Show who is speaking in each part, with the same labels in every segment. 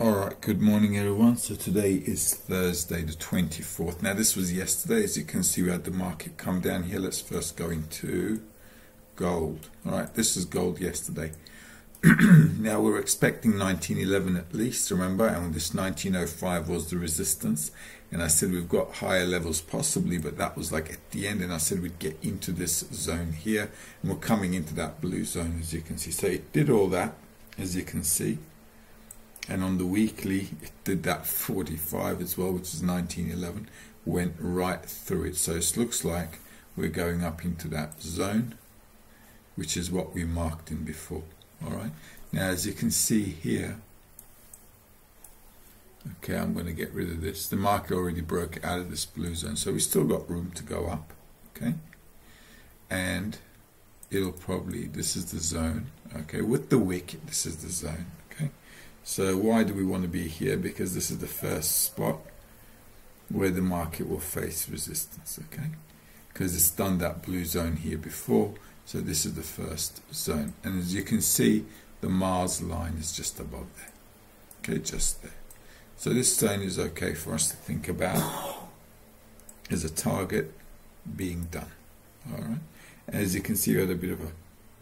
Speaker 1: Alright, good morning everyone. So today is Thursday the 24th. Now this was yesterday. As you can see we had the market come down here. Let's first go into gold. Alright, this is gold yesterday. now we're expecting 1911 at least, remember, and this 1905 was the resistance. And I said we've got higher levels possibly, but that was like at the end. And I said we'd get into this zone here. And we're coming into that blue zone as you can see. So it did all that, as you can see and on the weekly it did that 45 as well which is 1911 went right through it. So it looks like we're going up into that zone which is what we marked in before. All right. Now as you can see here okay I'm going to get rid of this. The market already broke out of this blue zone so we still got room to go up okay? And it'll probably this is the zone okay? With the wick this is the zone so why do we want to be here? Because this is the first spot where the market will face resistance, okay? Because it's done that blue zone here before, so this is the first zone. And as you can see, the Mars line is just above there, okay, just there. So this zone is okay for us to think about as a target being done, all right? As you can see, we had a bit of a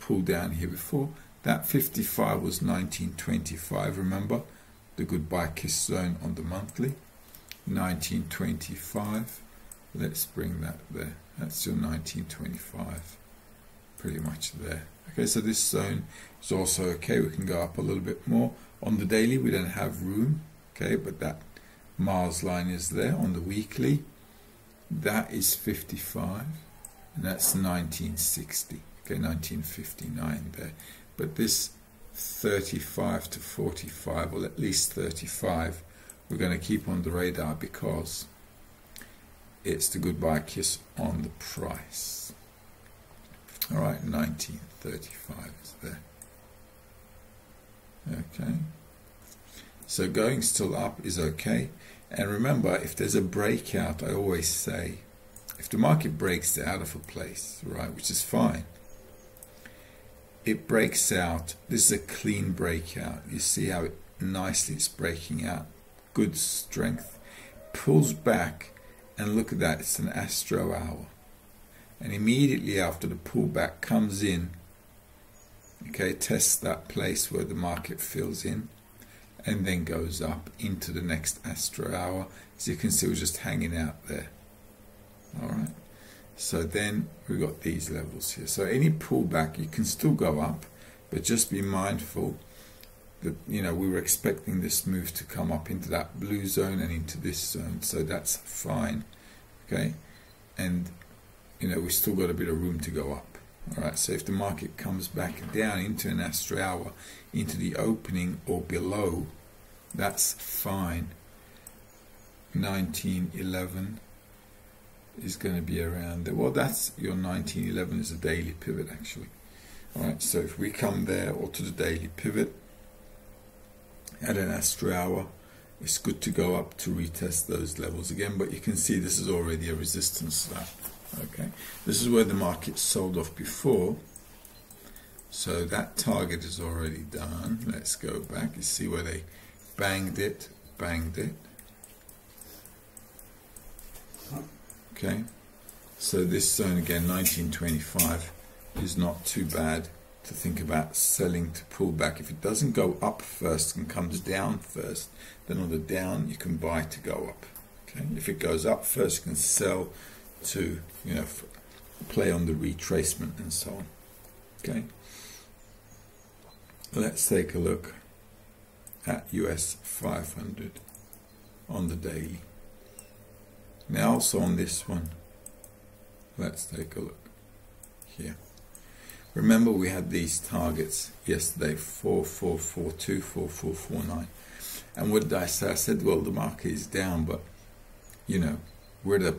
Speaker 1: pull down here before, that 55 was 1925, remember? The goodbye kiss zone on the monthly. 1925. Let's bring that there. That's your 1925. Pretty much there. Okay, so this zone is also okay. We can go up a little bit more. On the daily, we don't have room. Okay, but that Mars line is there. On the weekly, that is 55. And that's 1960. Okay, 1959 there. But this 35 to 45, or at least 35, we're going to keep on the radar because it's the goodbye kiss on the price. All right, 1935 is there. Okay. So going still up is okay. And remember, if there's a breakout, I always say, if the market breaks out of a place, right, which is fine, it breaks out. This is a clean breakout. You see how it nicely it's breaking out. Good strength. Pulls back and look at that. It's an astro hour. And immediately after the pullback comes in, okay, tests that place where the market fills in and then goes up into the next astro hour. As you can see, we're just hanging out there. All right. So then we've got these levels here. So any pullback, you can still go up, but just be mindful that, you know, we were expecting this move to come up into that blue zone and into this zone. So that's fine, okay? And, you know, we've still got a bit of room to go up. All right, so if the market comes back down into an astro hour, into the opening or below, that's fine. 1911 is going to be around there. Well, that's your 1911 is a daily pivot actually. All right, so if we come there or to the daily pivot at an astro hour, it's good to go up to retest those levels again. But you can see this is already a resistance that. Okay, this is where the market sold off before. So that target is already done. Let's go back. and see where they banged it, banged it. Okay, so this zone again, 1925, is not too bad to think about selling to pull back. If it doesn't go up first and comes down first, then on the down you can buy to go up. Okay, if it goes up first, you can sell to you know play on the retracement and so on. Okay, let's take a look at US 500 on the daily. Now also on this one, let's take a look here. Remember we had these targets yesterday, 4442, 4449. And what did I say? I said, well, the market is down, but, you know, we're at a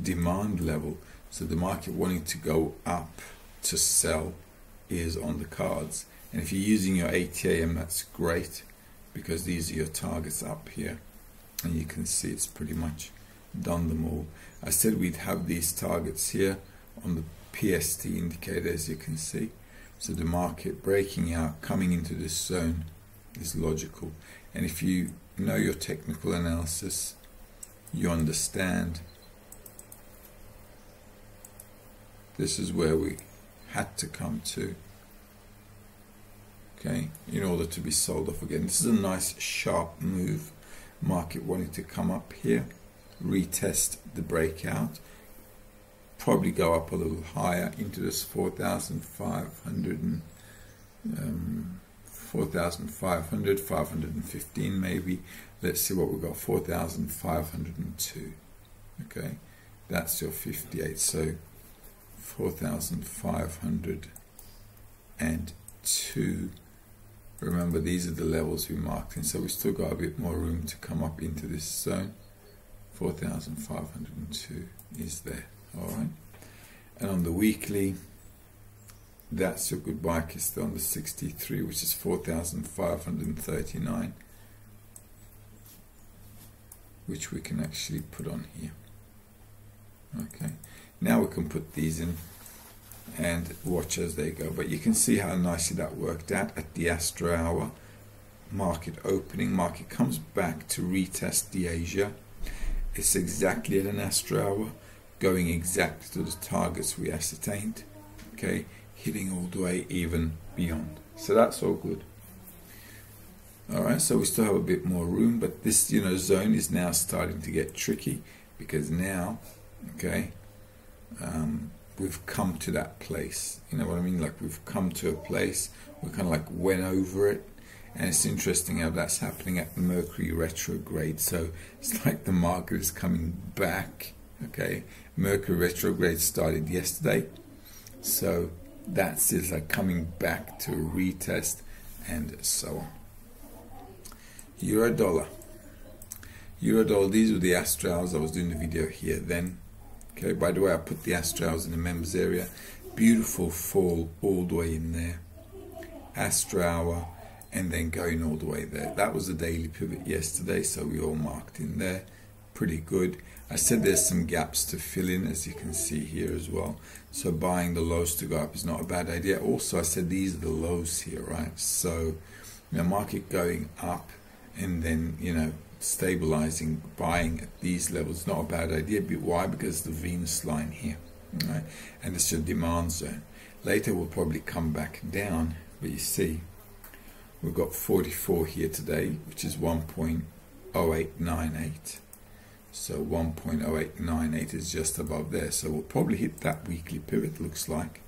Speaker 1: demand level. So the market wanting to go up to sell is on the cards. And if you're using your ATM, that's great because these are your targets up here. And you can see it's pretty much done them all. I said we'd have these targets here on the PST indicator as you can see. So the market breaking out, coming into this zone is logical. And if you know your technical analysis, you understand this is where we had to come to okay in order to be sold off again this is a nice sharp move market wanting to come up here retest the breakout probably go up a little higher into this 4,500 and um, 4,500 515 maybe. Let's see what we've got 4,502 okay that's your 58 so 4,502 remember these are the levels we marked in so we still got a bit more room to come up into this zone 4,502 is there. Alright and on the weekly that's your goodbye kiss on the 63 which is 4,539 which we can actually put on here. Okay. Now we can put these in and watch as they go. But you can see how nicely that worked out at the Astro hour market opening. Market comes back to retest the Asia it's exactly at an Astro hour going exactly to the targets we ascertained okay? Hitting all the way even beyond. So that's all good. All right so we still have a bit more room but this you know zone is now starting to get tricky because now okay um, we've come to that place. You know what I mean? Like we've come to a place we kind of like went over it and it's interesting how that's happening at Mercury retrograde. So it's like the market is coming back okay? Mercury retrograde started yesterday. So that's like coming back to retest and so on. Euro dollar euro dollar these were the astrals. I was doing the video here then. Okay by the way I put the astrals in the members area. Beautiful fall all the way in there. Astro hour and then going all the way there. That was the daily pivot yesterday so we all marked in there. Pretty good. I said there's some gaps to fill in as you can see here as well. So buying the lows to go up is not a bad idea. Also I said these are the lows here right? So the market going up and then you know stabilizing buying at these levels not a bad idea. But why? Because the Venus line here right? And it's your demand zone. Later we'll probably come back down but you see we've got 44 here today which is 1.0898 so 1.0898 is just above there. So we'll probably hit that weekly pivot, looks like.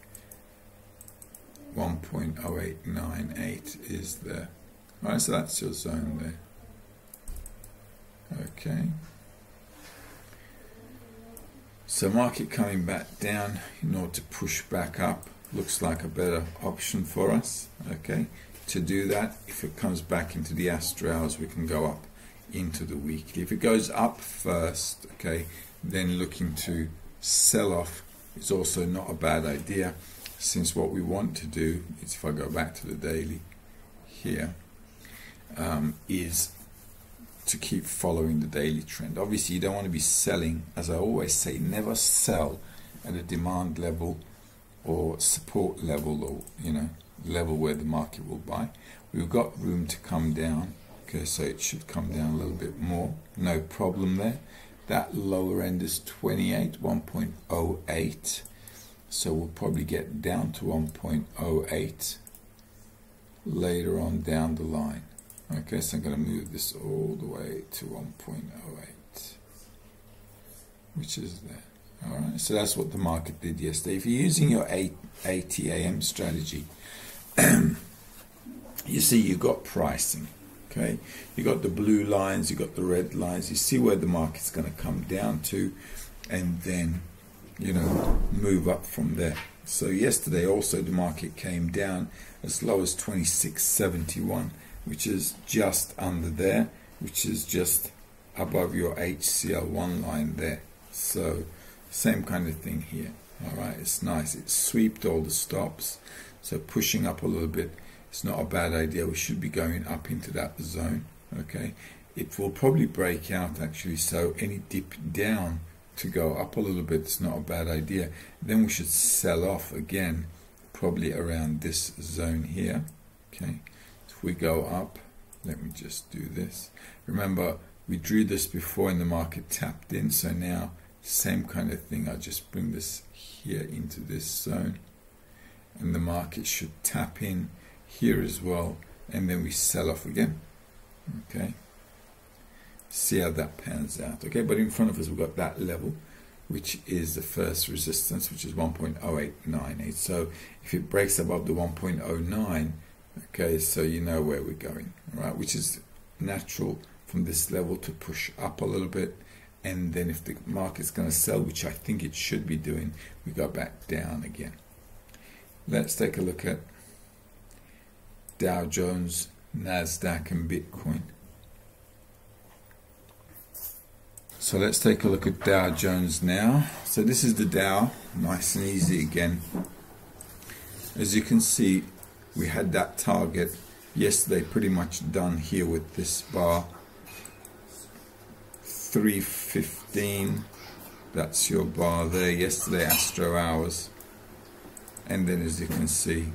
Speaker 1: 1.0898 is there. All right, so that's your zone there. Okay. So market coming back down in order to push back up looks like a better option for us. Okay. To do that, if it comes back into the astro hours, we can go up into the weekly. If it goes up first, okay, then looking to sell off is also not a bad idea since what we want to do is if I go back to the daily here um, is to keep following the daily trend. Obviously you don't want to be selling, as I always say, never sell at a demand level or support level or you know level where the market will buy. We've got room to come down Okay, so it should come down a little bit more. No problem there. That lower end is 28, 1.08. So we'll probably get down to 1.08 later on down the line. Okay, so I'm going to move this all the way to 1.08, which is there. All right, so that's what the market did yesterday. If you're using your 8 ATAM strategy, you see you've got pricing. Okay, you got the blue lines, you got the red lines. You see where the market's going to come down to, and then you know move up from there. So yesterday also the market came down as low as 26.71, which is just under there, which is just above your HCL1 line there. So same kind of thing here. All right, it's nice. It swept all the stops, so pushing up a little bit it's not a bad idea. We should be going up into that zone. Okay, it will probably break out actually. So any dip down to go up a little bit is not a bad idea. Then we should sell off again, probably around this zone here. Okay, if we go up let me just do this remember we drew this before and the market tapped in so now same kind of thing I just bring this here into this zone and the market should tap in here as well and then we sell off again. Okay. See how that pans out. Okay but in front of us we've got that level which is the first resistance which is 1.0898 so if it breaks above the 1.09 okay so you know where we're going right? Which is natural from this level to push up a little bit. And then if the market's going to sell which I think it should be doing we go back down again let's take a look at Dow Jones NASDAQ and Bitcoin. So let's take a look at Dow Jones now. So this is the Dow nice and easy again. As you can see we had that target yesterday pretty much done here with this bar. 315 that's your bar there. Yesterday astro hours and then as you can see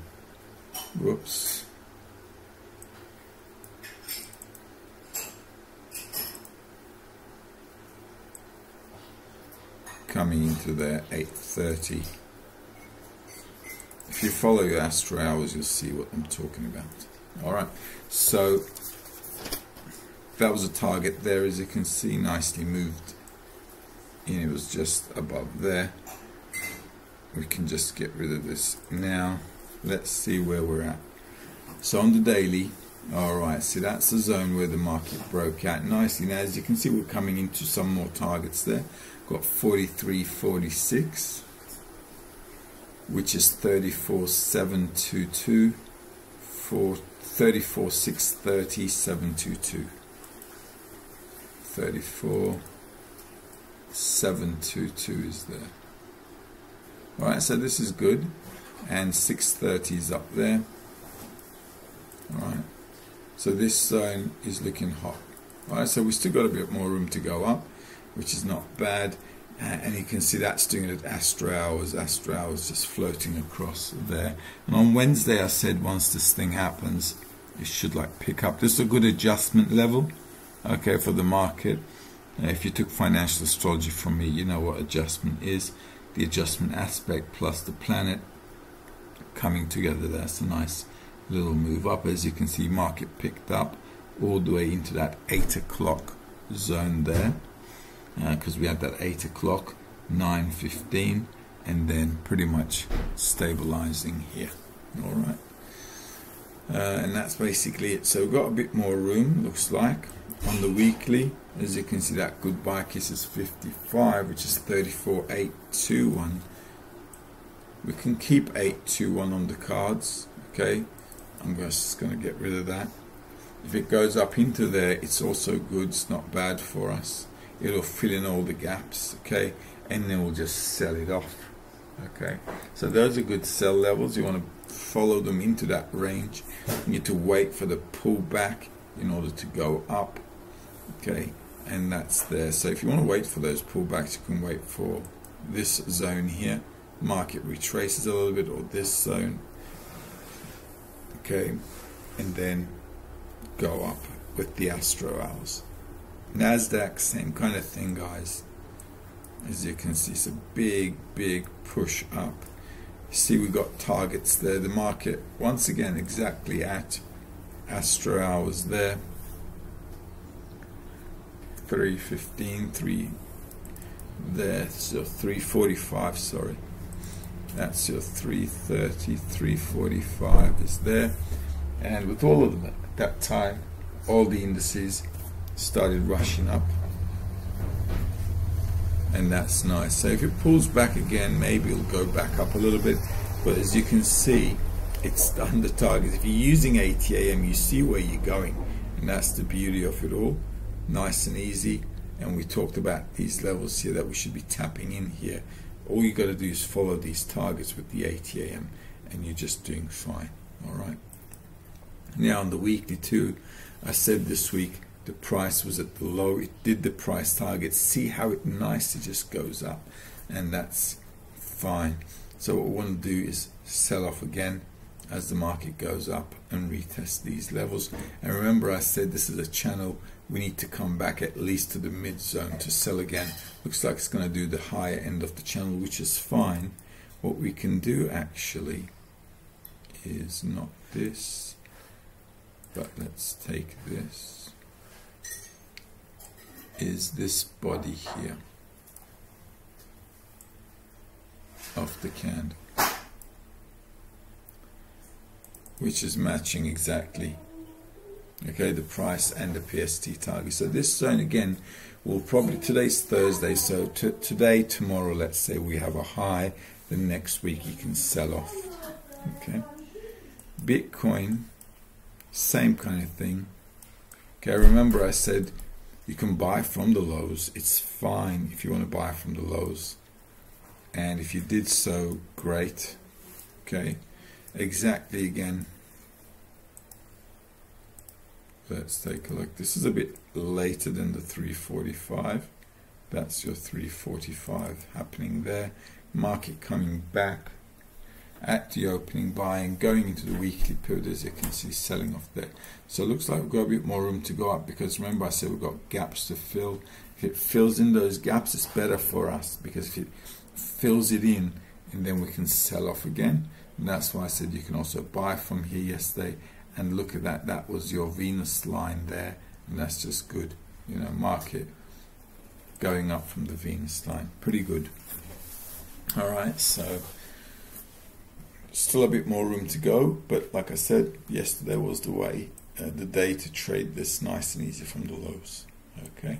Speaker 1: whoops. Coming into there 830 if you follow your astro hours you'll see what I'm talking about. Alright so that was a target there as you can see nicely moved. And it was just above there we can just get rid of this now. Let's see where we're at. So on the daily alright see that's the zone where the market broke out nicely. Now as you can see we're coming into some more targets there. Got 43.46 which is 34.722 for 34.630 722 34 722 is there alright so this is good and 630 is up there alright so this zone is looking hot alright so we still got a bit more room to go up which is not bad. Uh, and you can see that's doing it at Hours. Astro Hours just floating across there. And on Wednesday, I said once this thing happens, it should like pick up. This is a good adjustment level, okay, for the market. Uh, if you took financial astrology from me, you know what adjustment is. The adjustment aspect plus the planet coming together. That's a nice little move up. As you can see, market picked up all the way into that 8 o'clock zone there because uh, we had that 8 o'clock 9.15 and then pretty much stabilizing here all right uh, and that's basically it so we've got a bit more room looks like on the weekly as you can see that goodbye kiss is 55 which is 34.821 we can keep 821 on the cards okay? I'm just going to get rid of that. If it goes up into there it's also good it's not bad for us. It'll fill in all the gaps okay? And then we'll just sell it off okay? So those are good sell levels. You want to follow them into that range. You need to wait for the pullback in order to go up okay and that's there so if you want to wait for those pullbacks you can wait for this zone here market retraces a little bit or this zone okay and then go up with the astro hours NASDAQ, same kind of thing, guys. As you can see, it's a big, big push up. See, we've got targets there. The market, once again, exactly at Astro hours there. 315, 3 there, so 345, sorry. That's your 330, 345 is there. And with all of them at that time, all the indices started rushing up. And that's nice. So if it pulls back again maybe it'll go back up a little bit. But as you can see it's under target. If you're using ATAM you see where you're going. And that's the beauty of it all nice and easy and we talked about these levels here that we should be tapping in here. All you got to do is follow these targets with the ATAM and you're just doing fine all right? Now on the weekly too I said this week the price was at the low it did the price target. See how it nicely just goes up and that's fine. So what we want to do is sell off again as the market goes up and retest these levels. And remember, I said this is a channel we need to come back at least to the mid zone to sell again. Looks like it's going to do the higher end of the channel, which is fine. What we can do actually is not this, but let's take this. Is this body here of the candle, which is matching exactly okay the price and the PST target. So this zone again will probably today's Thursday so today tomorrow let's say we have a high then next week you can sell off okay? Bitcoin same kind of thing. Okay remember I said you can buy from the lows it's fine if you want to buy from the lows. And if you did so great okay? Exactly again let's take a look. This is a bit later than the 345 that's your 345 happening there. Market coming back at the opening buy and going into the weekly period as you can see selling off there. So it looks like we've got a bit more room to go up because remember I said we've got gaps to fill. If it fills in those gaps it's better for us because if it fills it in and then we can sell off again. And that's why I said you can also buy from here yesterday and look at that that was your Venus line there and that's just good. You know market going up from the Venus line. Pretty good. All right so still a bit more room to go but like I said yesterday was the way uh, the day to trade this nice and easy from the lows okay